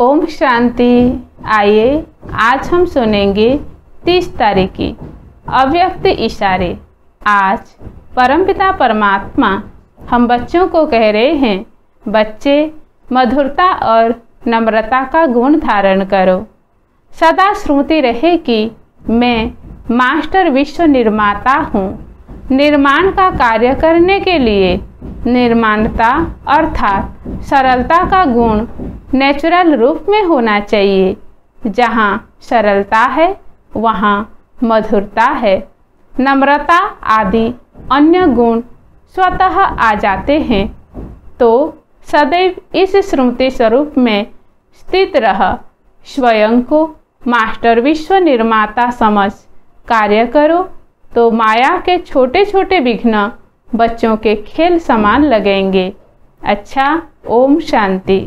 ओम शांति। आइए, आज हम सुनेंगे तीस तारीख की अव्यक्त इशारे। आज परमपिता परमात्मा हम बच्चों को कह रहे हैं, बच्चे, मधुरता और नम्रता का गुण धारण करो। सदा श्रुति रहे कि मैं मास्टर विश्व निर्माता हूँ। निर्माण का कार्य करने के लिए निर्माणता अर्थात सरलता का गुण नेचुरल रूप में होना चाहिए। जहाँ सरलता है, वहाँ मधुरता है। नम्रता आदि अन्य गुण स्वतः आ जाते हैं। तो सदैव इस स्मृति स्वरूप में स्थित रह, स्वयं को मास्टर विश्व निर्माता समझ, कार्य करो। तो माया के छोटे छोटे विघ्न बच्चों के खेल समान लगेंगे। अच्छा ओम शांति।